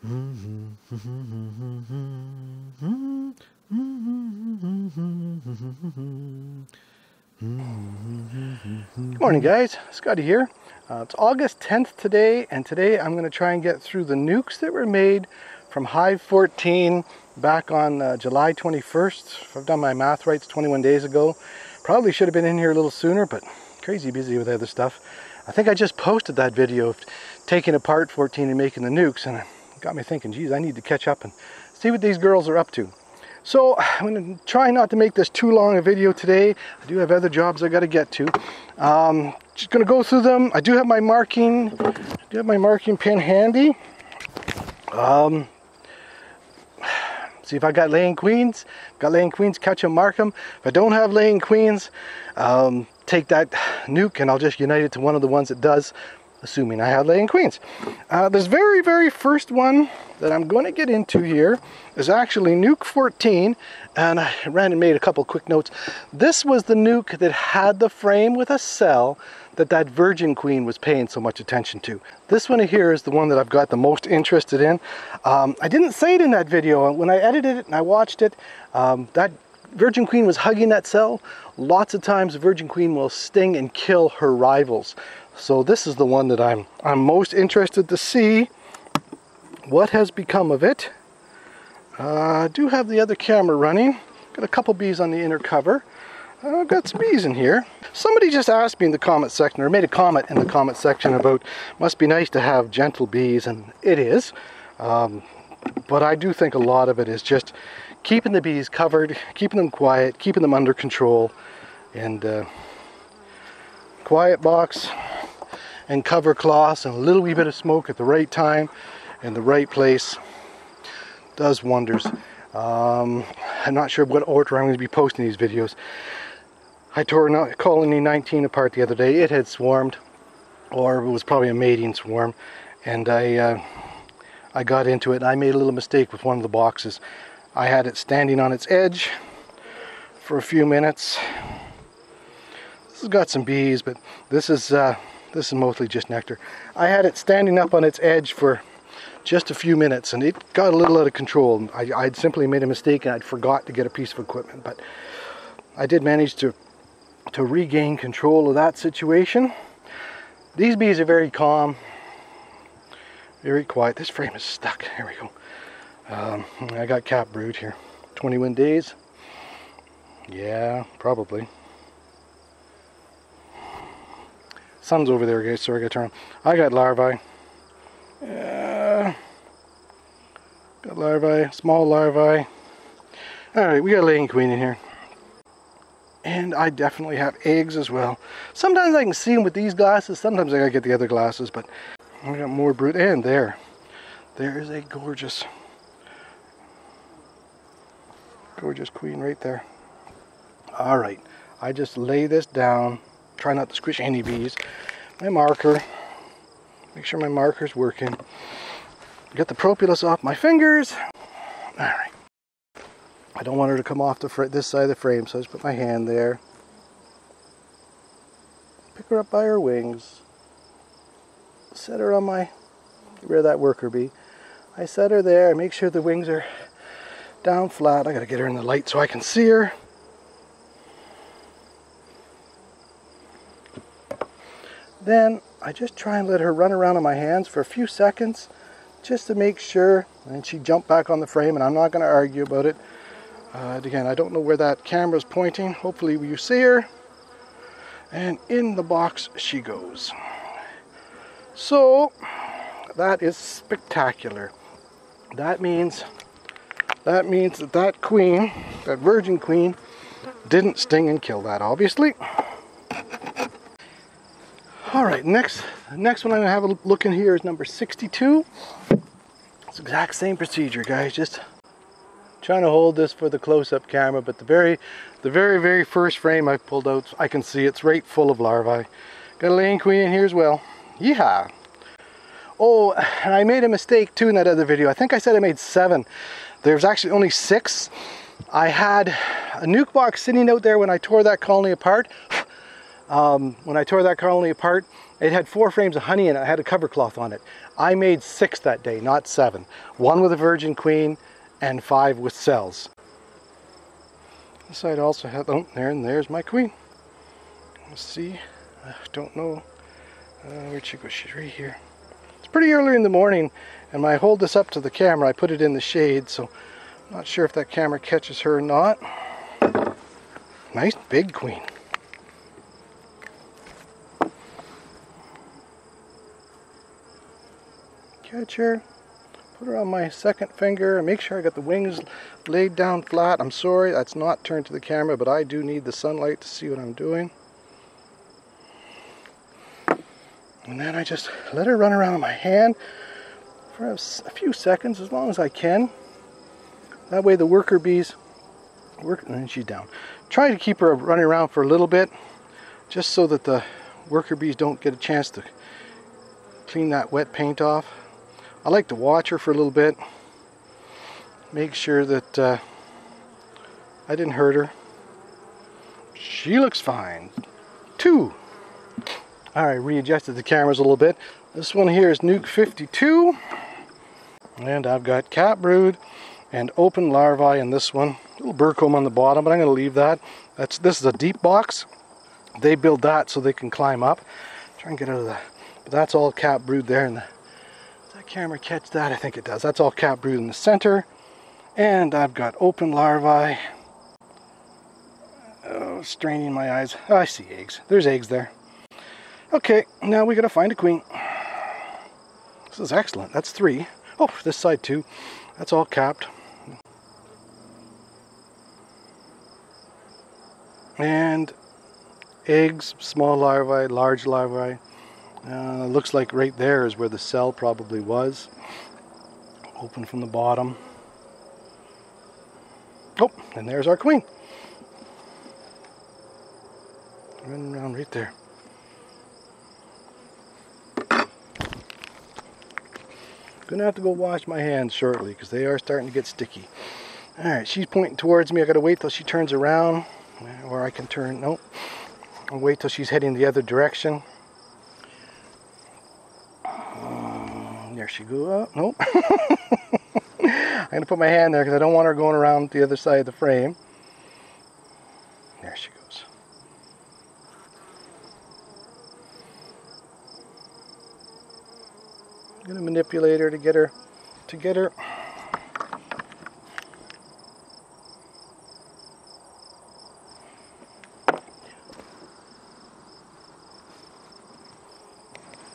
Good morning guys, Scotty here. Uh, it's August 10th today and today I'm going to try and get through the nucs that were made from Hive 14 back on uh, July 21st. If I've done my math right, it's 21 days ago. Probably should have been in here a little sooner, but crazy busy with other stuff. I think I just posted that video of taking apart 14 and making the nucs and it got me thinking, geez, I need to catch up and see what these girls are up to. So I'm going to try not to make this too long a video today. I do have other jobs I got to get to. Um, just going to go through them. I do have my marking, I do have my marking pen handy. Um, see if I got laying queens. Got laying queens, catch them, mark them. If I don't have laying queens, um, take that nuc and I'll just unite it to one of the ones that does, assuming I have laying queens. Uh, this very, very first one that I'm going to get into here is actually Nuc 14, and I ran and made a couple quick notes. This was the nuc that had the frame with a cell that that Virgin Queen was paying so much attention to. This one here is the one that I've got the most interested in. Um, I didn't say it in that video. When I edited it and I watched it, um, that Virgin Queen was hugging that cell. Lots of times Virgin Queen will sting and kill her rivals. So this is the one that I'm, I'm most interested to see what has become of it. Uh, I do have the other camera running. Got a couple bees on the inner cover. I've uh, got some bees in here. Somebody just asked me in the comment section, or made a comment in the comment section about, must be nice to have gentle bees, and it is. Um, but I do think a lot of it is just keeping the bees covered, keeping them quiet, keeping them under control, and uh, quiet box and cover cloths and a little wee bit of smoke at the right time in the right place does wonders. Um, I'm not sure what order I'm going to be posting these videos. I tore Colony 19 apart the other day. It had swarmed, or it was probably a mating swarm, and I uh, I got into it. I made a little mistake with one of the boxes. I had it standing on its edge for a few minutes. This has got some bees, but this is uh, this is mostly just nectar. I had it standing up on its edge for just a few minutes and it got a little out of control. I, I'd simply made a mistake and I'd forgot to get a piece of equipment, but I did manage to, to regain control of that situation. These bees are very calm, very quiet. This frame is stuck. Here we go. Um, I got cap brood here. 21 days. Yeah, probably. Sun's over there, guys, so I gotta turn. I got larvae. Uh, got larvae, small larvae. Alright, we got a laying queen in here. And I definitely have eggs as well. Sometimes I can see them with these glasses, sometimes I gotta get the other glasses, but I got more brood. And there, there is a gorgeous, gorgeous queen right there. Alright, I just lay this down, try not to squish any bees. My marker, Make sure my marker's working. Get the propolis off my fingers. All right. I don't want her to come off the this side of the frame, so I just put my hand there. Pick her up by her wings. Set her on my, where that worker bee. I set her there, make sure the wings are down flat. I gotta get her in the light so I can see her. Then I just try and let her run around on my hands for a few seconds just to make sure. And she jumped back on the frame and I'm not going to argue about it. Uh, again I don't know where that camera is pointing. Hopefully you see her. And in the box she goes. So that is spectacular. That means that means that that queen that virgin queen didn't sting and kill that obviously all right, next, next one I'm gonna have a look in here is number 62. It's exact same procedure, guys. Just trying to hold this for the close-up camera, but the very, the very, very first frame I pulled out, I can see it's right full of larvae. Got a laying queen in here as well. Yeehaw! Oh, and I made a mistake too in that other video. I think I said I made seven. There's actually only six. I had a nuc box sitting out there when I tore that colony apart. Um, when I tore that colony apart, It had four frames of honey and it had a cover cloth on it. I made six that day, not seven. One with a virgin queen and five with cells. This side also had, oh, there and there's my queen. Let's see, I don't know, uh, where'd she go? She's right here. It's pretty early in the morning and when I hold this up to the camera, I put it in the shade, so I'm not sure if that camera catches her or not. Nice big queen. Catch her. Put her on my second finger and make sure I got the wings laid down flat. I'm sorry that's not turned to the camera, but I do need the sunlight to see what I'm doing. And then I just let her run around on my hand for a few seconds, as long as I can. That way the worker bees work, and then she's down. Try to keep her running around for a little bit, just so that the worker bees don't get a chance to clean that wet paint off. I like to watch her for a little bit, make sure that uh, I didn't hurt her. She looks fine. Two. Alright, readjusted the cameras a little bit. This one here is Nuc 52. And I've got cap brood and open larvae in this one. A little burr comb on the bottom, but I'm going to leave that. That's This is a deep box. They build that so they can climb up. Try and get out of that. But that's all cap brood there. And the, camera catch that? I think it does. That's all cap brood in the center. And I've got open larvae. Oh, straining my eyes. Oh, I see eggs. There's eggs there. Okay, now we got to find a queen. This is excellent. That's three. Oh, this side too. That's all capped. And eggs, small larvae, large larvae. Uh, looks like right there is where the cell probably was. Open from the bottom. Oh, and there's our queen. Running around right there. Gonna have to go wash my hands shortly because they are starting to get sticky. Alright, she's pointing towards me. I gotta wait till she turns around. Or I can turn, nope. I'll wait till she's heading the other direction. She goes. Oh, nope. I'm gonna put my hand there because I don't want her going around the other side of the frame. There she goes. I'm gonna manipulate her to get her to get her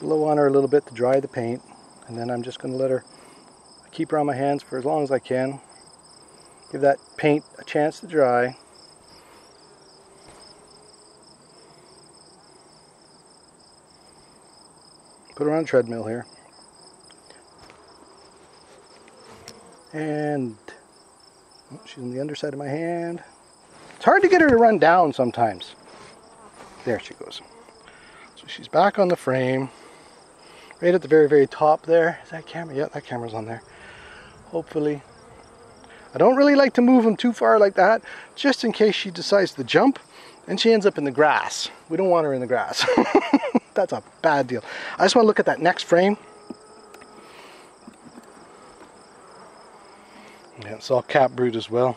blow on her a little bit to dry the paint and then I'm just going to let her keep her on my hands for as long as I can give that paint a chance to dry put her on a treadmill here And oh, she's on the underside of my hand. It's hard to get her to run down sometimes. There she goes. So she's back on the frame. Right at the very, very top there. Is that camera? Yeah, that camera's on there. Hopefully. I don't really like to move them too far like that, just in case she decides to jump and she ends up in the grass. We don't want her in the grass. That's a bad deal. I just want to look at that next frame. Yeah, it's all cap brood as well.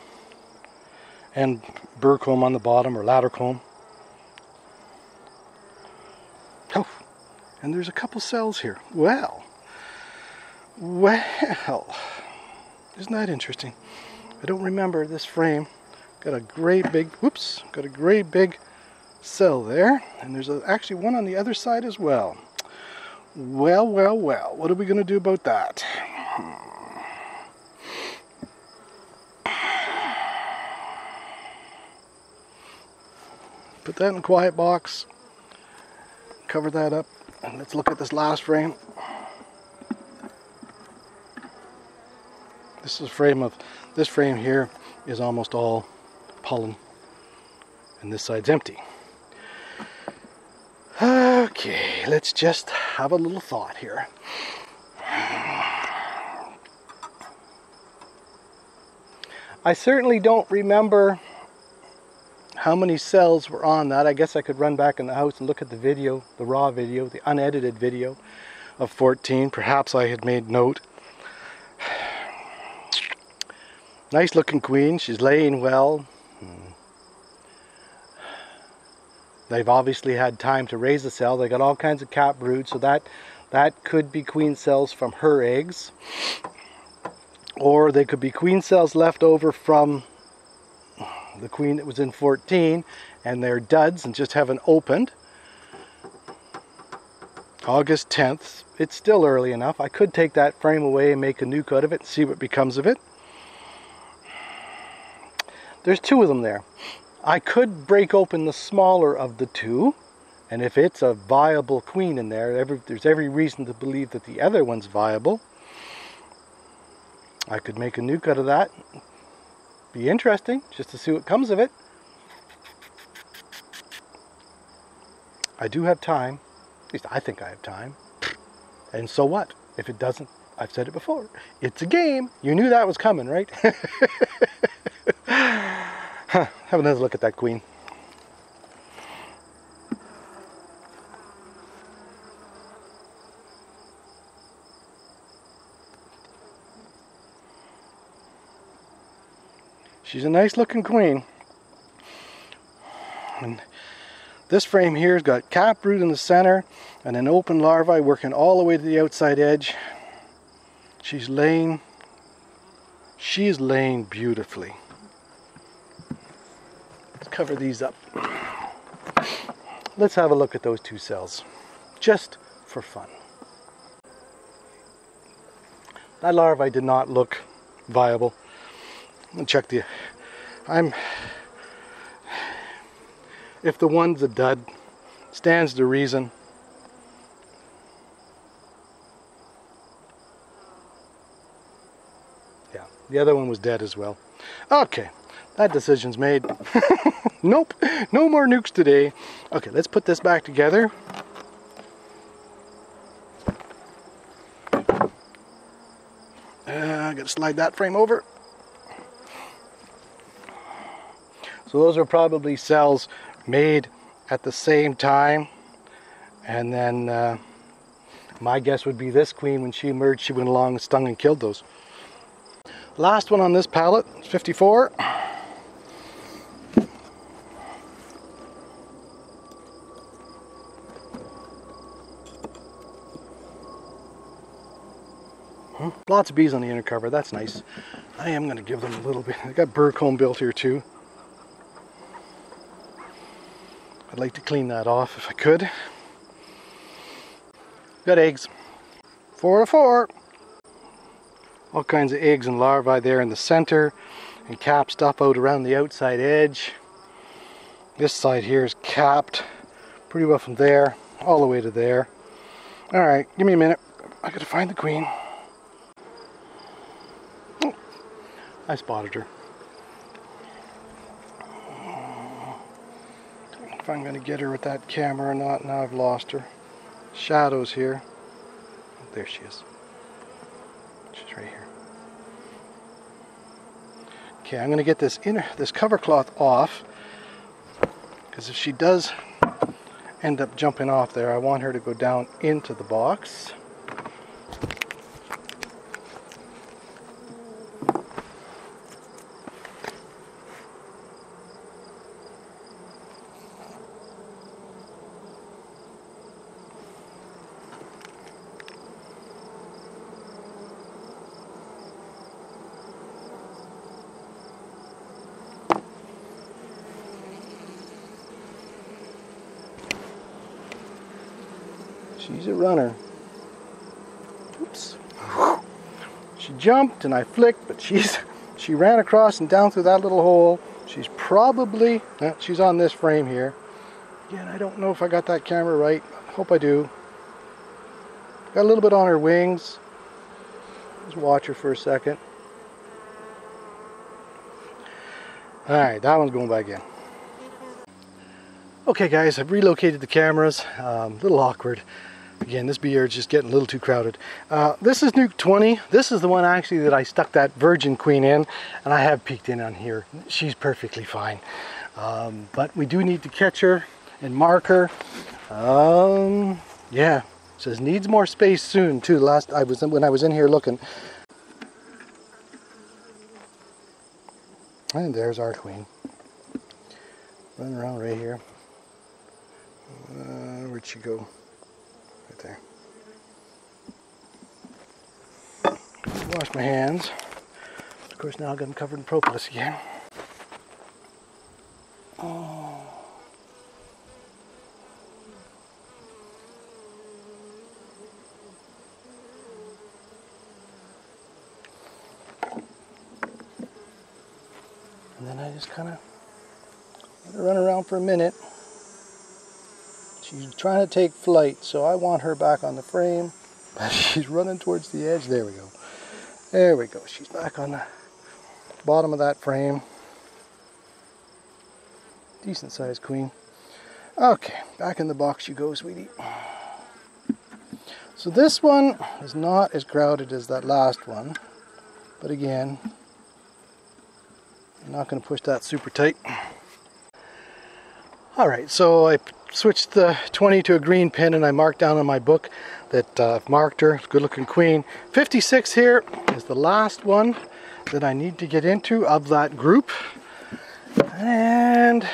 And burr comb on the bottom or ladder comb. Oh, and there's a couple cells here. Well, well, isn't that interesting? I don't remember this frame. Got a great big, whoops, got a great big cell there. And there's a, actually one on the other side as well. Well, well, well, what are we going to do about that? Put that in the quiet box cover that up let's look at this last frame. This is a frame of this frame here is almost all pollen and this side's empty. Okay let's just have a little thought here. I certainly don't remember how many cells were on that. I guess I could run back in the house and look at the video, the raw video, the unedited video of 14. Perhaps I had made note. Nice looking queen. She's laying well. Hmm. They've obviously had time to raise the cell. They got all kinds of cap brood, so that that could be queen cells from her eggs. Or they could be queen cells left over from the queen that was in 14 and they're duds and just haven't opened. August 10th. It's still early enough. I could take that frame away and make a nuc out of it and see what becomes of it. There's two of them there. I could break open the smaller of the two and if it's a viable queen in there, every, there's every reason to believe that the other one's viable. I could make a nuc out of that. Be interesting, just to see what comes of it. I do have time. At least I think I have time. And so what? If it doesn't, I've said it before. It's a game. You knew that was coming, right? huh, have another look at that queen. She's a nice looking queen. And this frame here has got cap brood in the center and an open larvae working all the way to the outside edge. She's laying, she's laying beautifully. Let's cover these up. Let's have a look at those two cells, just for fun. That larvae did not look viable and check the I'm if the one's a dud stands to reason yeah the other one was dead as well. Okay that decision's made. Nope no more nucs today. Okay let's put this back together. Uh, I gotta slide that frame over So those are probably cells made at the same time. And then uh, my guess would be this queen, when she emerged, she went along and stung and killed those. Last one on this pallet, 54. Lots of bees on the inner cover, that's nice. I am going to give them a little bit. I got burr comb built here too. I'd like to clean that off if I could. Got eggs. Four to four. All kinds of eggs and larvae there in the center and cap stuff out around the outside edge. This side here is capped pretty well from there all the way to there. Alright, give me a minute. I gotta find the queen. Oh, I spotted her. If I'm going to get her with that camera or not. Now I've lost her. Shadows here. There she is. She's right here. Okay, I'm going to get this inner this cover cloth off because if she does end up jumping off there, I want her to go down into the box. She's a runner. Oops. She jumped and I flicked, but she's she ran across and down through that little hole. She's probably, she's on this frame here. Again, I don't know if I got that camera right. Hope I do. Got a little bit on her wings. Just watch her for a second. Alright, that one's going back in. Okay guys, I've relocated the cameras. Um, a little awkward. Again, this beer is just getting a little too crowded. Uh, this is Nuc 20. This is the one actually that I stuck that Virgin Queen in, and I have peeked in on here. She's perfectly fine. Um, but we do need to catch her and mark her. Um, yeah, says needs more space soon too. Last I was when I was in here looking. And there's our queen. Running around right here. Uh, where'd she go? Right there. Wash my hands. Of course now I got them covered in propolis again. And then I just kind of run around for a minute. She's trying to take flight, so I want her back on the frame. But She's running towards the edge. There we go. There we go. She's back on the bottom of that frame. Decent sized queen. Okay, back in the box you go, sweetie. So this one is not as crowded as that last one, but again, I'm not going to push that super tight. All right, so I switched the 20 to a green pin and I marked down on my book that uh, I've marked her, good looking queen. 56 here is the last one that I need to get into of that group. And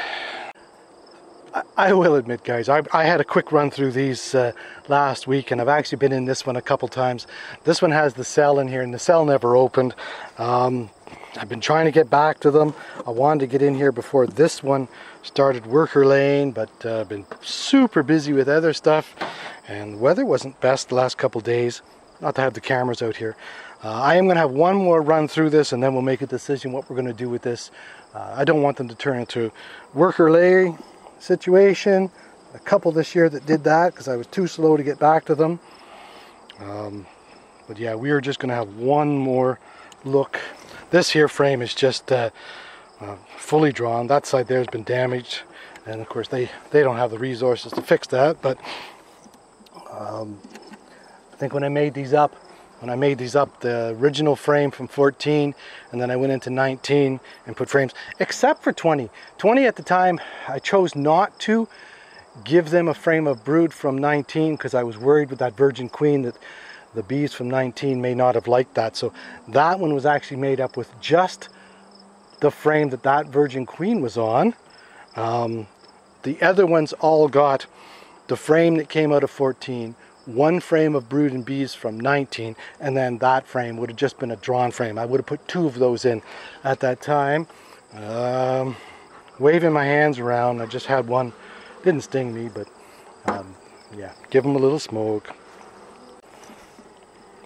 I will admit, guys, I, I, had a quick run through these uh, last week, and I've actually been in this one a couple times. This one has the cell in here, and the cell never opened. Um, I've been trying to get back to them. I wanted to get in here before this one started worker laying, but uh, been super busy with other stuff, and the weather wasn't best the last couple days. Not to have the cameras out here. Uh, I am going to have one more run through this, and then we'll make a decision what we're going to do with this. Uh, I don't want them to turn into worker laying situation. A couple this year that did that because I was too slow to get back to them. Um, but yeah, we are just going to have one more look. This here frame is just uh, uh, fully drawn. That side there has been damaged. And of course they, they don't have the resources to fix that. But um, I think when I made these up, when I made these up, the original frame from 14, and then I went into 19 and put frames, except for 20. 20 at the time, I chose not to give them a frame of brood from 19 because I was worried with that Virgin Queen that the bees from 19 may not have liked that. So that one was actually made up with just the frame that that Virgin Queen was on. Um, the other ones all got the frame that came out of 14, one frame of brood and bees from 19 and then that frame would have just been a drawn frame. I would have put two of those in at that time. Um, waving my hands around, I just had one, didn't sting me, but um, yeah, give them a little smoke.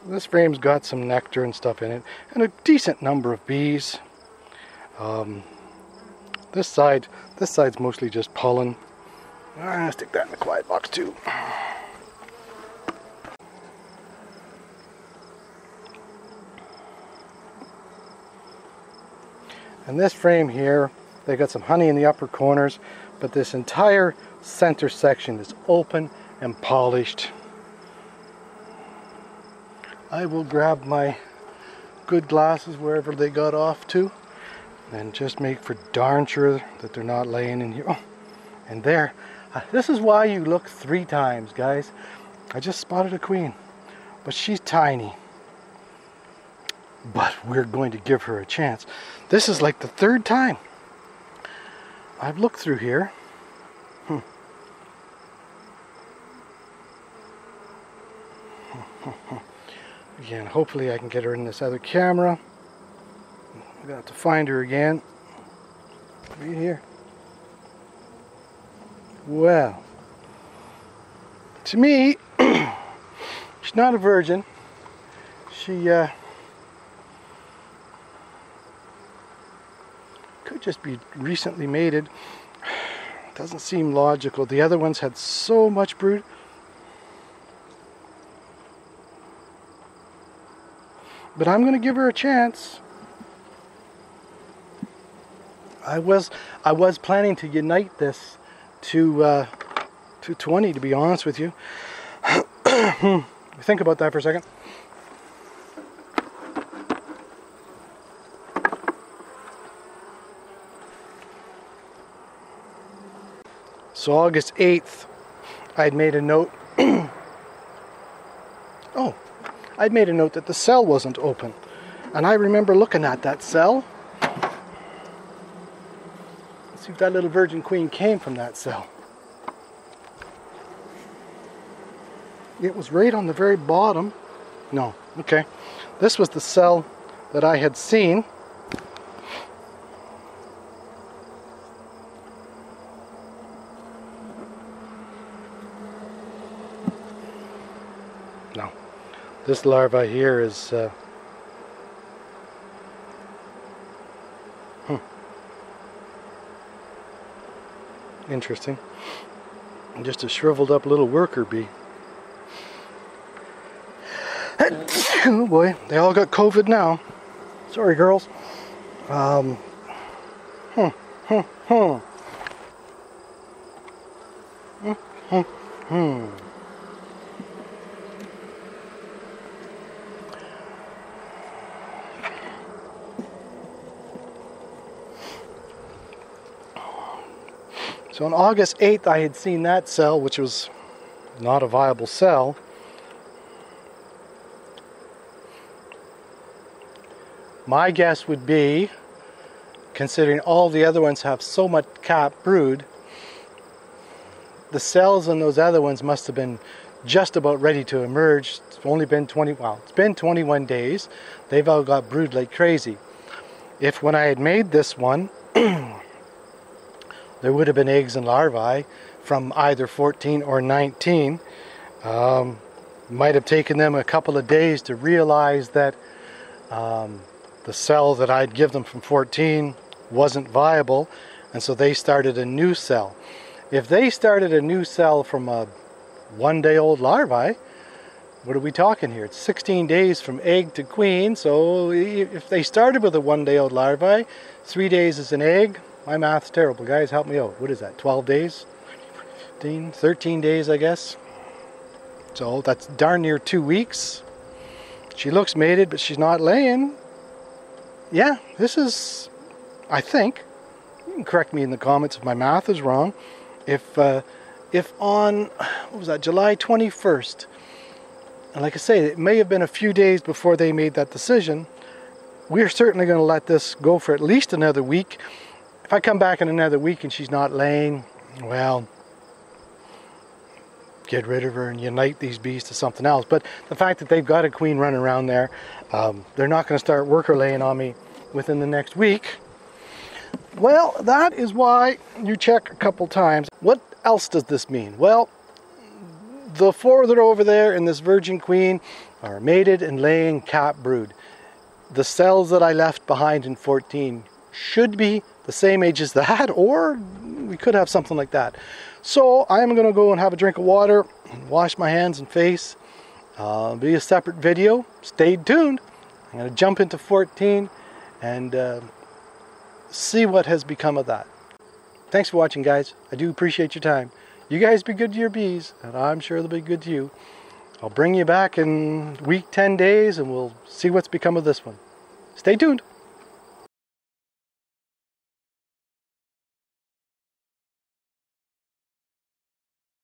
This frame's got some nectar and stuff in it and a decent number of bees. Um, this side, this side's mostly just pollen. I'm gonna stick that in the quiet box too. And this frame here, they got some honey in the upper corners, but this entire center section is open and polished. I will grab my good glasses wherever they got off to and just make for darn sure that they're not laying in here. Oh, and there, uh, this is why you look three times, guys. I just spotted a queen, but she's tiny but we're going to give her a chance. This is like the third time I've looked through here. Hmm. Again, hopefully I can get her in this other camera. I'm gonna have to find her again. Right here. Well, to me, she's not a virgin. She, uh, could just be recently mated. Doesn't seem logical. The other ones had so much brood. But I'm going to give her a chance. I was I was planning to unite this to uh, to 20 to be honest with you. Think about that for a second. So August 8th, I'd made a note. oh, I'd made a note that the cell wasn't open. And I remember looking at that cell. Let's see if that little virgin queen came from that cell. It was right on the very bottom. No, okay. This was the cell that I had seen. This larva here is uh, hmm. interesting. Just a shriveled up little worker bee. oh boy, they all got COVID now. Sorry, girls. Um, hmm, hmm, hmm. Hmm, hmm, hmm. So on August 8th, I had seen that cell, which was not a viable cell. My guess would be, considering all the other ones have so much cap brood, the cells in those other ones must have been just about ready to emerge. It's only been 20, well, it's been 21 days. They've all got brood like crazy. If when I had made this one, there would have been eggs and larvae from either 14 or 19, um, might have taken them a couple of days to realize that um, the cell that I'd give them from 14 wasn't viable, and so they started a new cell. If they started a new cell from a one day old larvae, what are we talking here? It's 16 days from egg to queen, so if they started with a one day old larvae, three days is an egg. My math's terrible, guys, help me out. What is that, 12 days? 15, 13 days, I guess. So that's darn near two weeks. She looks mated, but she's not laying yeah, this is, I think, you can correct me in the comments if my math is wrong. If, uh, if on, what was that, July 21st, and like I say, it may have been a few days before they made that decision, we're certainly going to let this go for at least another week. If I come back in another week and she's not laying, well, get rid of her and unite these bees to something else. But the fact that they've got a queen running around there, um, they're not going to start worker laying on me within the next week. Well, that is why you check a couple times. What else does this mean? Well, the four that are over there in this virgin queen are mated and laying cap brood. The cells that I left behind in 14 should be the same age as that, or we could have something like that. So I'm going to go and have a drink of water, wash my hands and face. Uh, be a separate video. Stay tuned. I'm to jump into 14 and uh, see what has become of that. Thanks for watching, guys. I do appreciate your time. You guys be good to your bees, and I'm sure they'll be good to you. I'll bring you back in week 10 days, and we'll see what's become of this one. Stay tuned.